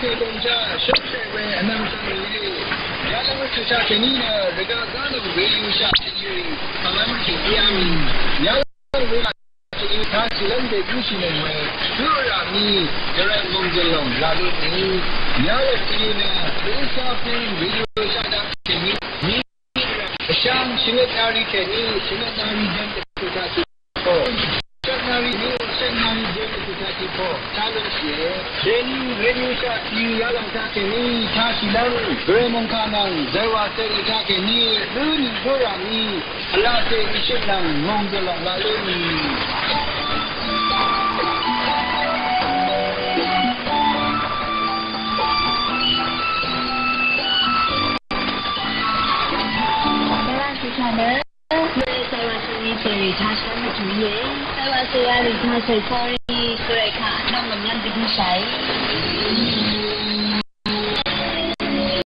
ke donja shoshe we anam sa ni ya la mu cha ke ni na daga ga na we yu sha yi kalam ke ya mi ya la we yi ta shi lan de yu shi ne we du ya mi ya ra mong je long la lu ni ya le ti na we sa pin we yu sha da ke ni ni sham shi ne tari ke ni shi ne tari jan ke ta shi 台湾是一对他乡的童年，台湾虽然离他最遥远，意？在我这里他谁可以过来看，那我们两个比赛。